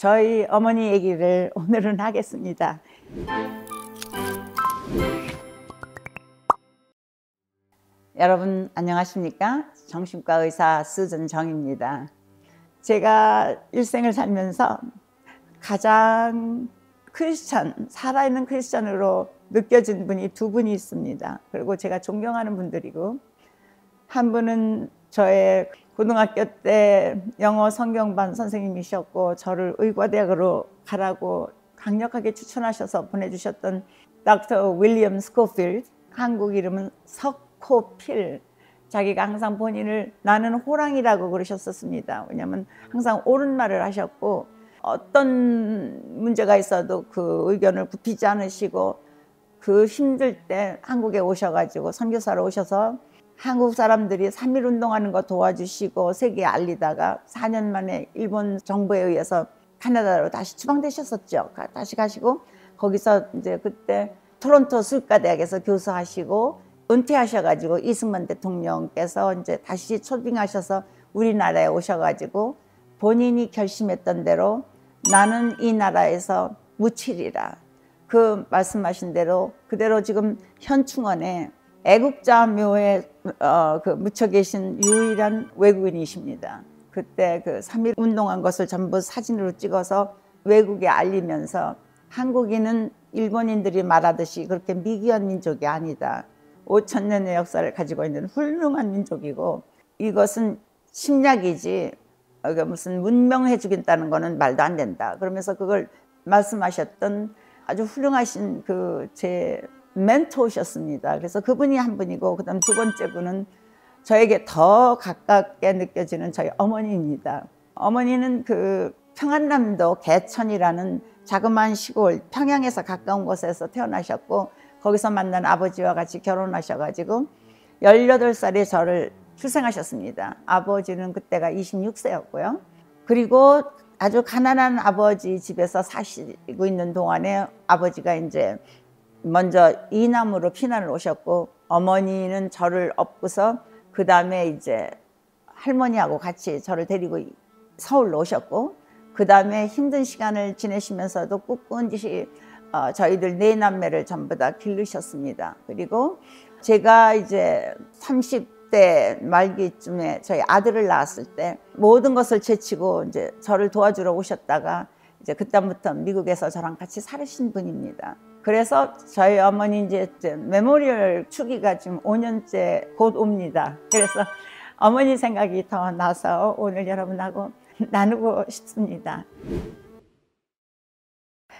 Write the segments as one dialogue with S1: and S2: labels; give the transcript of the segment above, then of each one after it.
S1: 저희 어머니 얘기를 오늘은 하겠습니다. 여러분 안녕하십니까? 정신과 의사 수전 정입니다. 제가 일생을 살면서 가장 크리스천, 살아있는 크리스천으로 느껴진 분이 두 분이 있습니다. 그리고 제가 존경하는 분들이고 한 분은 저의 고등학교 때 영어 성경반 선생님이셨고 저를 의과대학으로 가라고 강력하게 추천하셔서 보내주셨던 닥터 윌리엄 스코필드 한국 이름은 석코필 자기가 항상 본인을 나는 호랑이라고 그러셨었습니다. 왜냐하면 항상 옳은 말을 하셨고 어떤 문제가 있어도 그 의견을 굽히지 않으시고 그 힘들 때 한국에 오셔가지고 선교사로 오셔서 한국 사람들이 3.1 운동하는 거 도와주시고 세계에 알리다가 4년 만에 일본 정부에 의해서 캐나다로 다시 추방되셨었죠. 다시 가시고 거기서 이제 그때 토론토 술가 대학에서 교수하시고 은퇴하셔가지고 이승만 대통령께서 이제 다시 초빙하셔서 우리나라에 오셔가지고 본인이 결심했던 대로 나는 이 나라에서 묻히리라. 그 말씀하신 대로 그대로 지금 현충원에 애국자 묘에 어, 그 묻혀 계신 유일한 외국인이십니다. 그때 그3.1 운동한 것을 전부 사진으로 찍어서 외국에 알리면서 한국인은 일본인들이 말하듯이 그렇게 미개한 민족이 아니다. 5천 년의 역사를 가지고 있는 훌륭한 민족이고 이것은 심리학이지 무슨 문명해 주겠다는 거는 말도 안 된다. 그러면서 그걸 말씀하셨던 아주 훌륭하신 그제 멘토셨습니다. 그래서 그분이 한 분이고 그다음 두 번째 분은 저에게 더 가깝게 느껴지는 저희 어머니입니다. 어머니는 그 평안남도 개천이라는 자그마한 시골 평양에서 가까운 곳에서 태어나셨고 거기서 만난 아버지와 같이 결혼하셔가지고 18살에 저를 출생하셨습니다. 아버지는 그때가 26세였고요. 그리고 아주 가난한 아버지 집에서 사시고 있는 동안에 아버지가 이제 먼저 이남으로 피난을 오셨고 어머니는 저를 업고서 그 다음에 이제 할머니하고 같이 저를 데리고 서울로 오셨고 그 다음에 힘든 시간을 지내시면서도 꿋꿋이 어, 저희들 네 남매를 전부 다 기르셨습니다. 그리고 제가 이제 30대 말기쯤에 저희 아들을 낳았을 때 모든 것을 제치고 이제 저를 도와주러 오셨다가 이제 그다음부터 미국에서 저랑 같이 살으신 분입니다. 그래서 저희 어머니 이제 memorial 주기가 지금 5년째 곧 옵니다. 그래서 어머니 생각이 더 나서 오늘 여러분하고 나누고 싶습니다.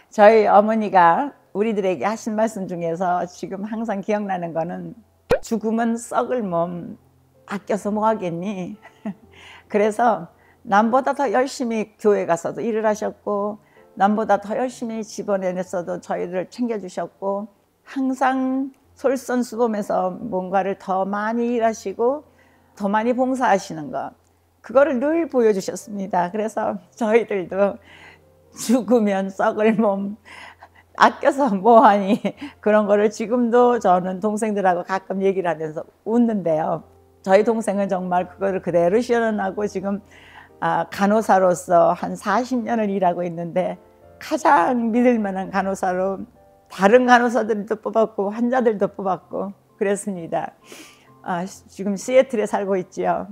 S1: 저희 어머니가 우리들에게 하신 말씀 중에서 지금 항상 기억나는 거는 죽으면 썩을 몸 아껴서 뭐 하겠니? 그래서 남보다 더 열심히 교회 가서도 일을 하셨고 남보다 더 열심히 집어내냈어도 저희를 챙겨주셨고 항상 솔선수범해서 뭔가를 더 많이 일하시고 더 많이 봉사하시는 것 그거를 늘 보여주셨습니다. 그래서 저희들도 죽으면 썩을 몸 아껴서 뭐하니 그런 거를 지금도 저는 동생들하고 가끔 얘기를 하면서 웃는데요. 저희 동생은 정말 그거를 그대로 실현하고 지금 아, 간호사로서 한 40년을 일하고 있는데 가장 믿을 만한 간호사로 다른 간호사들도 뽑았고 환자들도 뽑았고 그랬습니다. 아, 지금 시애틀에 살고 있지요.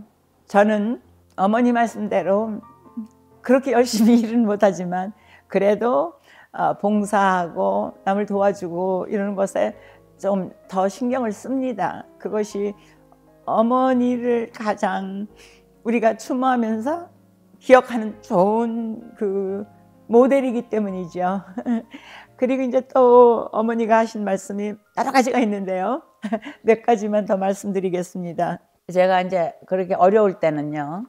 S1: 저는 어머니 말씀대로 그렇게 열심히 일은 못하지만 그래도 어, 봉사하고 남을 도와주고 이러는 것에 좀 더 신경을 씁니다. 그것이 어머니를 가장 우리가 추모하면서 기억하는 좋은 그 모델이기 때문이죠. 그리고 이제 또 어머니가 하신 말씀이 여러 가지가 있는데요. 몇 가지만 더 말씀드리겠습니다. 제가 이제 그렇게 어려울 때는요.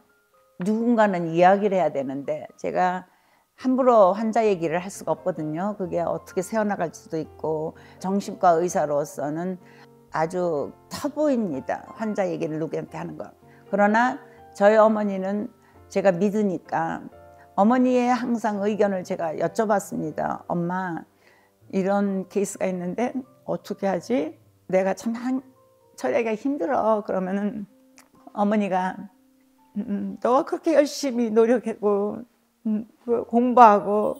S1: 누군가는 이야기를 해야 되는데 제가 함부로 환자 얘기를 할 수가 없거든요. 그게 어떻게 새어나갈 수도 있고 정신과 의사로서는 아주 터부입니다. 환자 얘기를 누구한테 하는 거. 그러나 저희 어머니는 제가 믿으니까 어머니의 항상 의견을 제가 여쭤봤습니다. 엄마 이런 케이스가 있는데 어떻게 하지? 내가 참 한, 처리하기가 힘들어. 그러면은 어머니가 음, 너가 그렇게 열심히 노력하고 음, 그 공부하고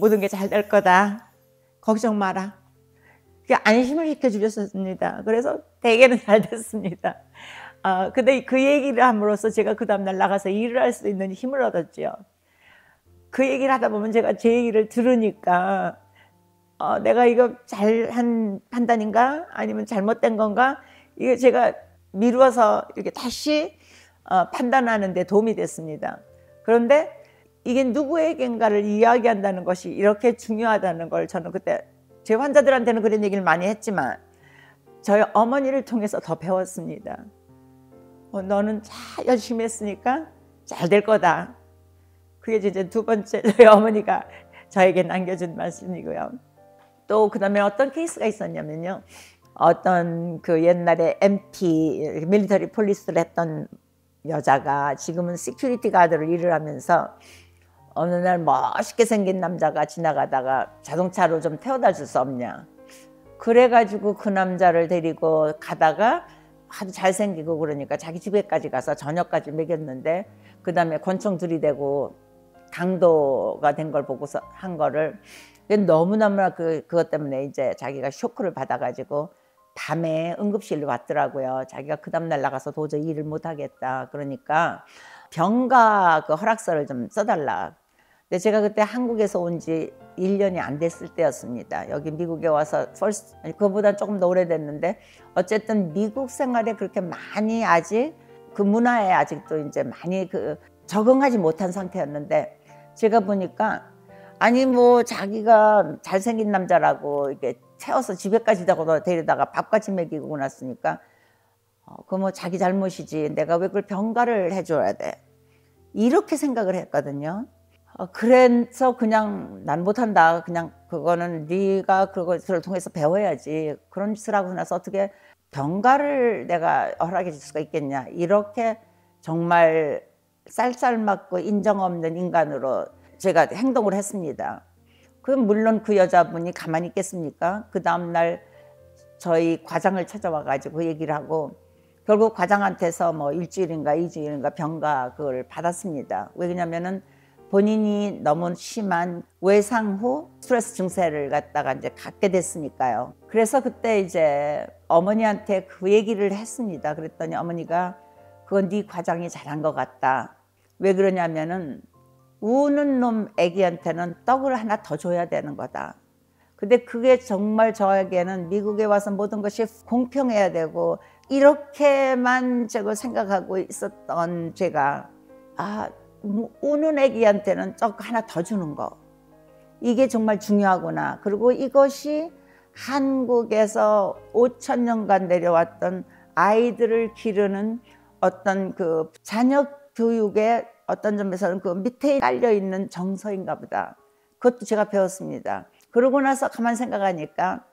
S1: 모든 게 잘 될 거다. 걱정 마라. 안심을 시켜주셨습니다. 그래서 대개는 잘 됐습니다. 아, 근데 그 얘기를 함으로써 제가 그 다음날 나가서 일을 할 수 있는 힘을 얻었죠. 그 얘기를 하다 보면 제가 제 얘기를 들으니까 어, 내가 이거 잘한 판단인가 아니면 잘못된 건가 이게 제가 미루어서 이렇게 다시 어, 판단하는 데 도움이 됐습니다. 그런데 이게 누구에겐가를 이야기한다는 것이 이렇게 중요하다는 걸 저는 그때 제 환자들한테는 그런 얘기를 많이 했지만 저희 어머니를 통해서 더 배웠습니다. 어, 너는 잘 열심히 했으니까 잘 될 거다. 그게 이제 두 번째 저희 어머니가 저에게 남겨준 말씀이고요. 또 그다음에 어떤 케이스가 있었냐면요. 어떤 그 옛날에 MP military police를 했던 여자가 지금은 security guard로 일을 하면서 어느 날 멋있게 생긴 남자가 지나가다가 자동차로 좀 태워다 줄 수 없냐. 그래가지고 그 남자를 데리고 가다가 아주 잘생기고 그러니까 자기 집에까지 가서 저녁까지 먹였는데 그 다음에 권총 들이대고 강도가 된 걸 보고서 한 거를 너무너무 그, 그것 때문에 이제 자기가 쇼크를 받아가지고 밤에 응급실로 왔더라고요. 자기가 그 다음날 나가서 도저히 일을 못하겠다. 그러니까 병가 그 허락서를 좀 써달라. 근데 제가 그때 한국에서 온 지 1년이 안 됐을 때였습니다. 여기 미국에 와서 아니, 그거보다 조금 더 오래됐는데 어쨌든 미국 생활에 그렇게 많이 아직 그 문화에 아직도 이제 많이 그 적응하지 못한 상태였는데 제가 보니까 아니 뭐 자기가 잘생긴 남자라고 이렇게 태워서 집에까지 데려다가 밥까지 먹이고 났으니까 어, 그뭐 자기 잘못이지 내가 왜 그걸 병가를 해줘야 돼 이렇게 생각을 했거든요. 어, 그래서 그냥 난 못한다. 그냥 그거는 네가 그것을 통해서 배워야지. 그런 짓을 하고 나서 어떻게 병가를 내가 허락해 줄 수가 있겠냐. 이렇게 정말 쌀쌀 맞고 인정 없는 인간으로 제가 행동을 했습니다. 그 물론 그 여자분이 가만히 있겠습니까? 그 다음 날 저희 과장을 찾아와 가지고 그 얘기를 하고 결국 과장한테서 뭐 일주일인가 이주일인가 병가 그걸 받았습니다. 왜냐면은 본인이 너무 심한 외상 후 스트레스 증세를 갖다가 이제 갖게 됐으니까요. 그래서 그때 이제 어머니한테 그 얘기를 했습니다. 그랬더니 어머니가 그건 네 과장이 잘한 것 같다. 왜 그러냐면은 우는 놈 애기한테는 떡을 하나 더 줘야 되는 거다. 근데 그게 정말 저에게는 미국에 와서 모든 것이 공평해야 되고 이렇게만 제가 생각하고 있었던 제가 아 우는 애기한테는 떡 하나 더 주는 거. 이게 정말 중요하구나. 그리고 이것이 한국에서 5천 년간 내려왔던 아이들을 기르는 어떤 그 자녀 교육의 어떤 점에서는 그 밑에 깔려 있는 정서인가 보다. 그것도 제가 배웠습니다. 그러고 나서 가만 생각하니까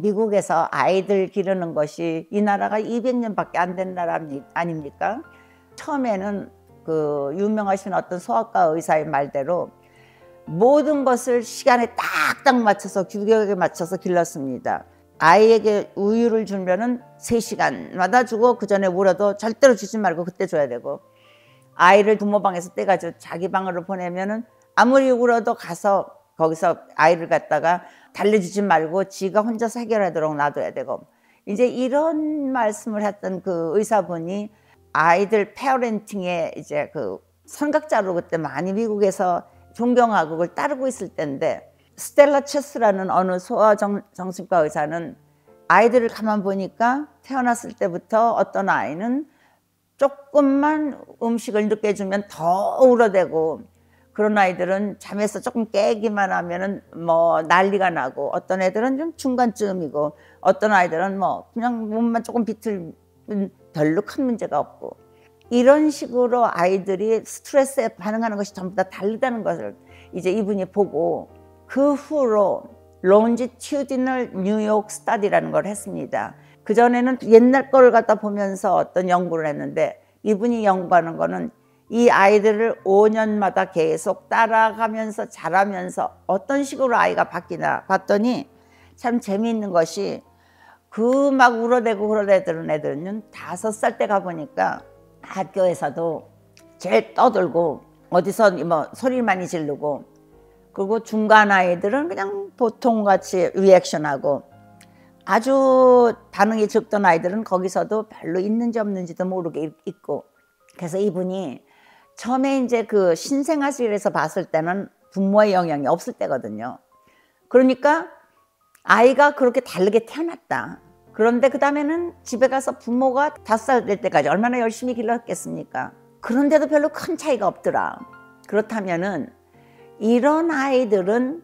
S1: 미국에서 아이들 기르는 것이 이 나라가 200년밖에 안 된 나라 아닙니까? 처음에는 그 유명하신 어떤 소아과 의사의 말대로 모든 것을 시간에 딱딱 맞춰서 규격에 맞춰서 길렀습니다. 아이에게 우유를 주면은 3시간마다 주고 그 전에 울어도 절대로 주지 말고 그때 줘야 되고 아이를 부모방에서 떼가지고 자기 방으로 보내면은 아무리 울어도 가서 거기서 아이를 갖다가 달래주지 말고 지가 혼자서 해결하도록 놔둬야 되고 이제 이런 말씀을 했던 그 의사분이 아이들 페어렌팅에 이제 그 선각자로 그때 많이 미국에서 존경하고 그걸 따르고 있을 때인데 스텔라 체스라는 어느 소아 정신과 의사는 아이들을 가만 보니까 태어났을 때부터 어떤 아이는 조금만 음식을 늦게 주면 더 울어대고 그런 아이들은 잠에서 조금 깨기만 하면은 뭐 난리가 나고 어떤 애들은 좀 중간쯤이고 어떤 아이들은 뭐 그냥 몸만 조금 비틀 별로 큰 문제가 없고 이런 식으로 아이들이 스트레스에 반응하는 것이 전부 다 다르다는 것을 이제 이분이 보고 그 후로 론지튜디널 뉴욕 스타디라는 걸 했습니다. 그 전에는 옛날 거를 갖다 보면서 어떤 연구를 했는데 이분이 연구하는 거는 이 아이들을 5년마다 계속 따라가면서 자라면서 어떤 식으로 아이가 바뀌나 봤더니 참 재미있는 것이 그 막 울어대고 울어대는 애들은 다섯 살 때 가보니까 학교에서도 제일 떠들고 어디서 뭐 소리를 많이 지르고 그리고 중간 아이들은 그냥 보통 같이 리액션하고 아주 반응이 적던 아이들은 거기서도 별로 있는지 없는지도 모르게 있고 그래서 이분이 처음에 이제 그 신생아실에서 봤을 때는 부모의 영향이 없을 때거든요. 그러니까 아이가 그렇게 다르게 태어났다. 그런데 그 다음에는 집에 가서 부모가 다섯 살 될 때까지 얼마나 열심히 길렀겠습니까? 그런데도 별로 큰 차이가 없더라. 그렇다면은 이런 아이들은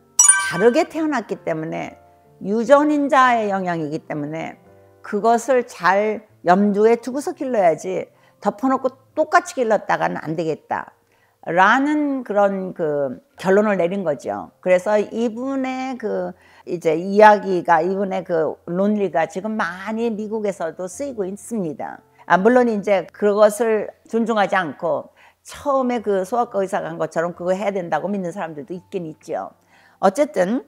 S1: 다르게 태어났기 때문에 유전인자의 영향이기 때문에 그것을 잘 염두에 두고서 길러야지 덮어놓고 똑같이 길렀다가는 안 되겠다. 라는 그런 그 결론을 내린 거죠. 그래서 이분의 그 이제 이야기가 이분의 그 논리가 지금 많이 미국에서도 쓰이고 있습니다. 아, 물론 이제 그것을 존중하지 않고 처음에 그 소아과 의사가 한 것처럼 그거 해야 된다고 믿는 사람들도 있긴 있죠. 어쨌든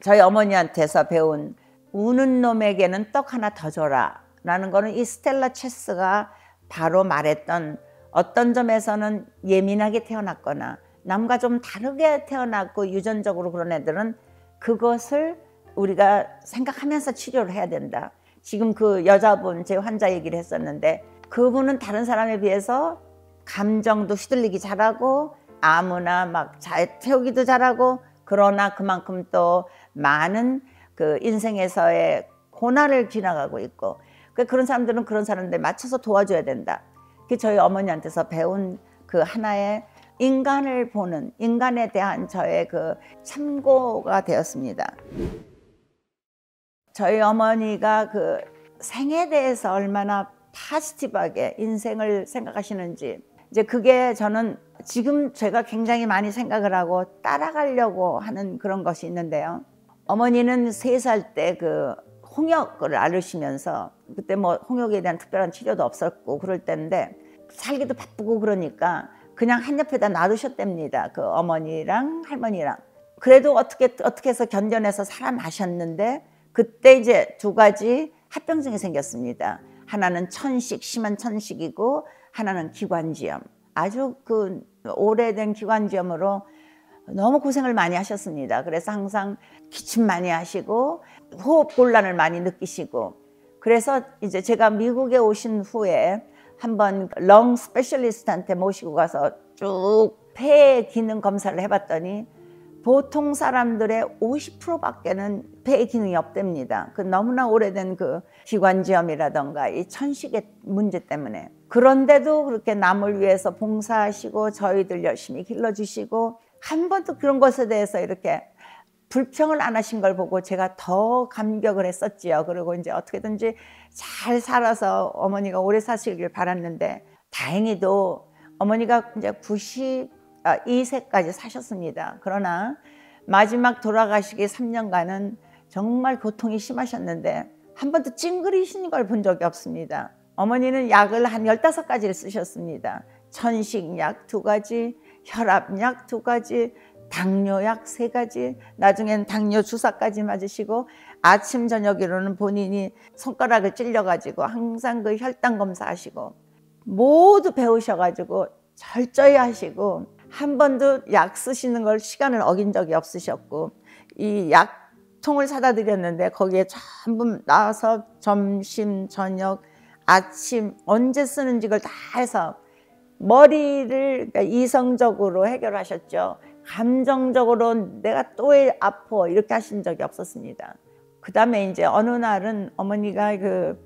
S1: 저희 어머니한테서 배운 우는 놈에게는 떡 하나 더 줘라 라는 거는 이 스텔라 체스가 바로 말했던 어떤 점에서는 예민하게 태어났거나 남과 좀 다르게 태어났고 유전적으로 그런 애들은 그것을 우리가 생각하면서 치료를 해야 된다. 지금 그 여자분 제 환자 얘기를 했었는데 그분은 다른 사람에 비해서 감정도 휘둘리기 잘하고 아무나 막 잘 태우기도 잘하고 그러나 그만큼 또 많은 그 인생에서의 고난을 지나가고 있고 그 그런 사람들은 그런 사람들 맞춰서 도와줘야 된다. 그 저희 어머니한테서 배운 그 하나의 인간을 보는 인간에 대한 저의 그 참고가 되었습니다. 저희 어머니가 그 생에 대해서 얼마나 파지티브하게 인생을 생각하시는지 이제 그게 저는 지금 제가 굉장히 많이 생각을 하고 따라가려고 하는 그런 것이 있는데요. 어머니는 세 살 때 그 홍역을 앓으시면서 그때 뭐 홍역에 대한 특별한 치료도 없었고 그럴 때인데 살기도 바쁘고 그러니까 그냥 한 옆에다 놔두셨답니다. 그 어머니랑 할머니랑. 그래도 어떻게 어떻게 해서 견뎌내서 살아마셨는데 그때 이제 두 가지 합병증이 생겼습니다. 하나는 천식, 심한 천식이고 하나는 기관지염. 아주 그 오래된 기관지염으로 너무 고생을 많이 하셨습니다. 그래서 항상 기침 많이 하시고 호흡 곤란을 많이 느끼시고 그래서 이제 제가 미국에 오신 후에 한번 렁 스페셜리스트한테 모시고 가서 쭉 폐 기능 검사를 해봤더니 보통 사람들의 50%밖에는 폐 기능이 없답니다. 그 너무나 오래된 그 기관지염이라던가 이 천식의 문제 때문에 그런데도 그렇게 남을 위해서 봉사하시고 저희들 열심히 길러주시고 한 번도 그런 것에 대해서 이렇게 불평을 안 하신 걸 보고 제가 더 감격을 했었지요. 그리고 이제 어떻게든지 잘 살아서 어머니가 오래 사시길 바랐는데 다행히도 어머니가 이제 92세까지 사셨습니다. 그러나 마지막 돌아가시기 3년간은 정말 고통이 심하셨는데 한 번도 찡그리신 걸 본 적이 없습니다. 어머니는 약을 한 15가지를 쓰셨습니다. 천식약 두 가지, 혈압약 두 가지, 당뇨약 세 가지, 나중엔 당뇨 주사까지 맞으시고 아침 저녁으로는 본인이 손가락을 찔려가지고 항상 그 혈당 검사하시고 모두 배우셔가지고 철저히 하시고 한 번도 약 쓰시는 걸 시간을 어긴 적이 없으셨고 이 약통을 사다 드렸는데 거기에 전부 나와서 점심 저녁 아침 언제 쓰는지 그걸 다 해서 머리를 그러니까 이성적으로 해결하셨죠. 감정적으로 내가 또 아파 이렇게 하신 적이 없었습니다. 그 다음에 이제 어느 날은 어머니가 그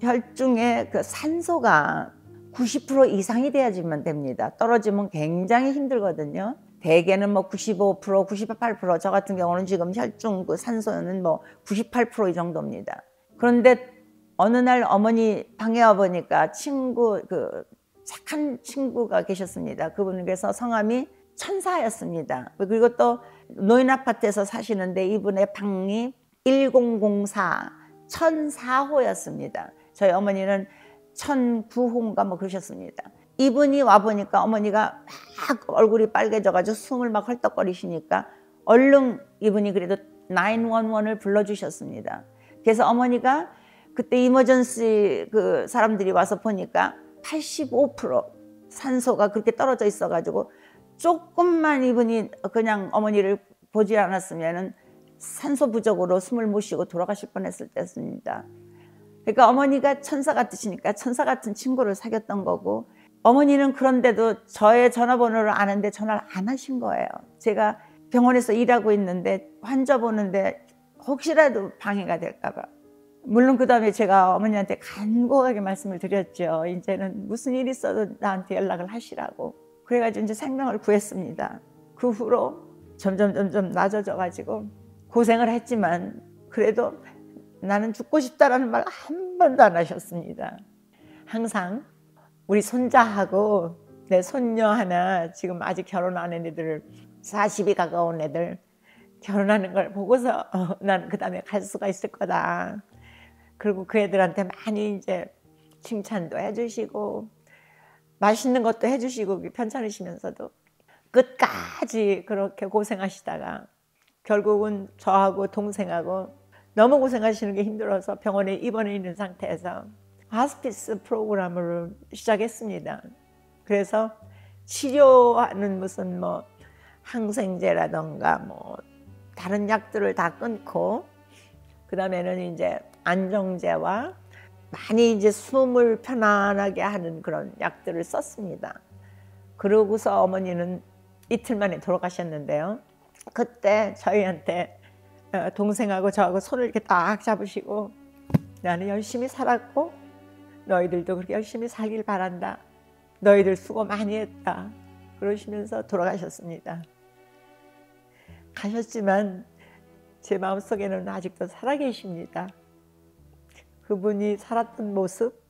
S1: 혈중에 그 산소가 90% 이상이 돼야지만 됩니다. 떨어지면 굉장히 힘들거든요. 대개는 뭐 95%, 98%저 같은 경우는 지금 혈중 그 산소는 뭐 98%이 정도입니다. 그런데 어느 날 어머니 방에 와 보니까 친구 그 착한 친구가 계셨습니다. 그분께서 성함이 천사였습니다. 그리고 또 노인 아파트에서 사시는데 이분의 방이 1004 1004호였습니다. 저희 어머니는 1009호인가 뭐 그러셨습니다. 이분이 와 보니까 어머니가 막 얼굴이 빨개져가지고 숨을 막 헐떡거리시니까 얼른 이분이 그래도 911을 불러주셨습니다. 그래서 어머니가 그때 이머전시 그 사람들이 와서 보니까 85% 산소가 그렇게 떨어져 있어가지고 조금만 이분이 그냥 어머니를 보지 않았으면은 산소 부족으로 숨을 못 쉬고 돌아가실 뻔했을 때였습니다. 그러니까 어머니가 천사 같으시니까 천사 같은 친구를 사귀었던 거고 어머니는 그런데도 저의 전화번호를 아는데 전화를 안 하신 거예요. 제가 병원에서 일하고 있는데 환자 보는데 혹시라도 방해가 될까 봐. 물론 그 다음에 제가 어머니한테 간곡하게 말씀을 드렸죠. 이제는 무슨 일 있어도 나한테 연락을 하시라고. 그래가지고 이제 생명을 구했습니다. 그 후로 점점 점점 낮아져 가지고 고생을 했지만 그래도 나는 죽고 싶다라는 말 한 번도 안 하셨습니다. 항상 우리 손자하고 내 손녀 하나 지금 아직 결혼 안 한 애들 40이 가까운 애들 결혼하는 걸 보고서 어, 나는 그 다음에 갈 수가 있을 거다. 그리고 그 애들한테 많이 이제 칭찬도 해주시고 맛있는 것도 해주시고 편찮으시면서도 끝까지 그렇게 고생하시다가 결국은 저하고 동생하고 너무 고생하시는 게 힘들어서 병원에 입원해 있는 상태에서 하스피스 프로그램을 시작했습니다. 그래서 치료하는 무슨 뭐 항생제라던가 뭐 다른 약들을 다 끊고 그 다음에는 이제 안정제와 많이 이제 숨을 편안하게 하는 그런 약들을 썼습니다. 그러고서 어머니는 이틀 만에 돌아가셨는데요. 그때 저희한테 어, 동생하고 저하고 손을 이렇게 딱 잡으시고 나는 열심히 살았고 너희들도 그렇게 열심히 살길 바란다. 너희들 수고 많이 했다. 그러시면서 돌아가셨습니다. 가셨지만 제 마음속에는 아직도 살아계십니다. 그분이 살았던 모습,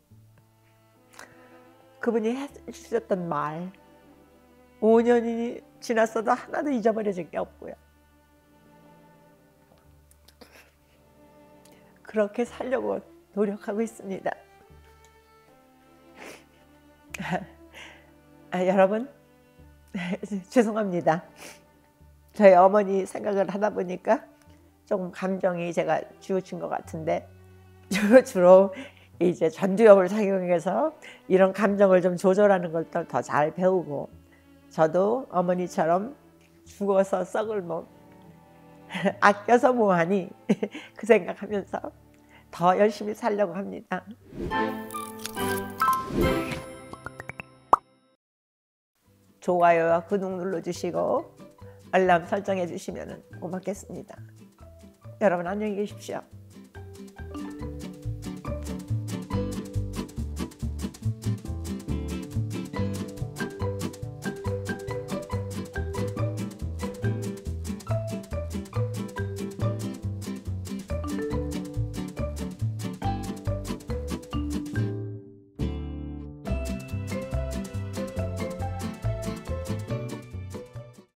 S1: 그분이 해주셨던 말, 5년이 지났어도 하나도 잊어버려질 게 없고요. 그렇게 살려고 노력하고 있습니다. 아, 여러분, 죄송합니다. 저희 어머니 생각을 하다 보니까 조금 감정이 제가 지우친 것 같은데 주로 이제 전두엽을 사용해서 이런 감정을 좀 조절하는 걸 더 잘 배우고 저도 어머니처럼 죽어서 썩을 뭐 아껴서 뭐하니 그 생각하면서 더 열심히 살려고 합니다. 좋아요와 구독 눌러주시고 알람 설정해 주시면 고맙겠습니다. 여러분 안녕히 계십시오.